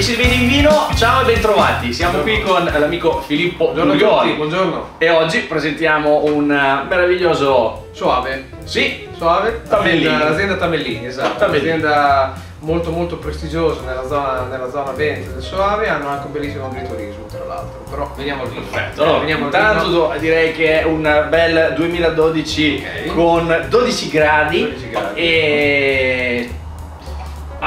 Ciao e bentrovati, siamo qui con l'amico Filippo tutti, buongiorno. e oggi presentiamo un eh, meraviglioso... Soave. Sì, Soave. Tamellini. L'azienda- Tamellini, esatto. Tamellini. Un'azienda molto molto prestigiosa nella zona, nella zona Veneto del Soave, hanno anche un bellissimo agriturismo tra l'altro. Però veniamo al vino. perfetto. Allora, veniamo intanto vino. direi che è un bel 2012 Ok. con 12 gradi, 12 gradi. e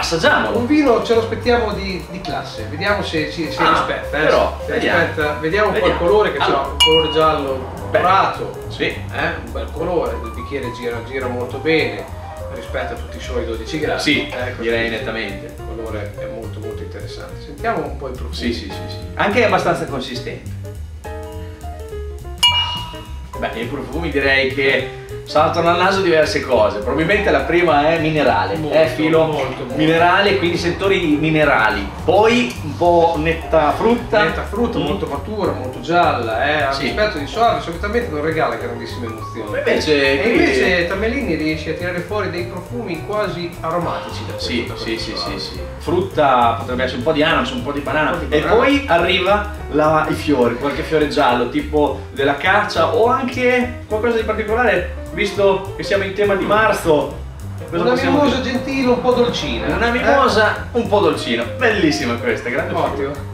assaggiamolo. Un vino ce lo aspettiamo di, di classe, vediamo se si Ah, rispetta. eh. però, Se vediamo. rispetta. Vediamo un po' il colore che Allora. ha un colore giallo dorato. Sì, Eh, un bel colore, il bicchiere gira, gira molto bene rispetto a tutti i suoi 12 gradi. sì, Ecco, direi nettamente. Il colore è molto molto interessante. Sentiamo un po' il profumo. Sì, sì, sì, sì. Anche abbastanza consistente. Beh, i profumi direi che saltano al naso diverse cose. Probabilmente la prima è minerale, Molto, è filo molto, molto. minerale, quindi settori minerali. Poi un po' netta frutta. Netta frutta, Mm. molto matura, molto gialla, eh, Sì. rispetto di Soave solitamente non regala grandissime emozioni. Invece, E invece Tamellini riesce a tirare fuori dei profumi quasi aromatici da Sì, questo- da sì, sì, sì, Soave. sì. Frutta potrebbe essere un po' di ananas, un po' di banana. Po' di e poi arriva la- i fiori, qualche fiore giallo, tipo della caccia o anche qualcosa di particolare, visto che siamo in tema di marzo. cosa Una mimosa dire? gentile, un po' dolcina. Una eh? mimosa un po' dolcina. Bellissima questa, grande Ottimo.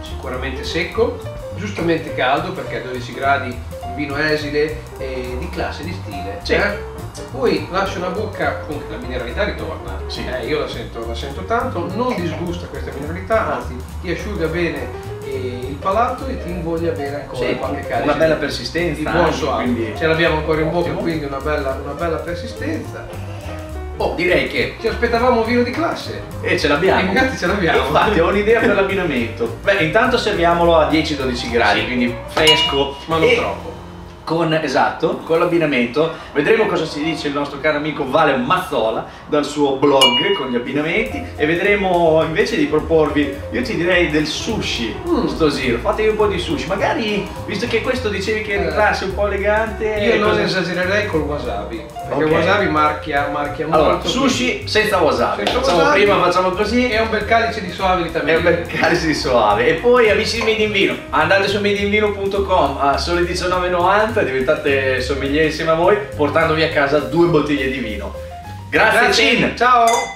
Sicuramente secco, giustamente caldo perché a 12 gradi vino esile e di classe, di stile. Sì. eh? Poi lascia una bocca, comunque la mineralità ritorna. Sì. Eh, io la sento, la sento tanto, non disgusta questa mineralità, anzi ti asciuga bene eh, il palato e ti invoglia bene ancora Sì, qualche calice. una bella di persistenza. buon anche, soave. quindi- Ce l'abbiamo ancora in bocca, Ottimo. quindi una bella, una bella persistenza. Oh, direi che Ci aspettavamo un vino di classe. e ce l'abbiamo. Infatti ce l'abbiamo. Infatti ho un'idea per l'abbinamento. Beh, intanto serviamolo a 10-12 gradi, Sì. quindi fresco. Ma non E troppo. Con, esatto, con l'abbinamento vedremo cosa ci dice il nostro caro amico Vale Mazzola dal suo blog con gli abbinamenti e vedremo invece di proporvi, io ti direi del sushi, Mm. sto giro, fatevi un po' di sushi, magari visto che questo dicevi che di Eh. classe un po' elegante. Io non cosa- esagererei col wasabi, perché Ok. il wasabi marchia, marchia Allora, molto. sushi senza wasabi, Senza facciamo wasabi. prima, facciamo così. è un bel calice di suave È vitamina. un bel calice di soave. E poi amici di Made in Vino, andate su madeinvino.com a sole 19,90, diventate sommelier insieme a voi, portandovi a casa due bottiglie di vino. Grazie, Cin! Ciao!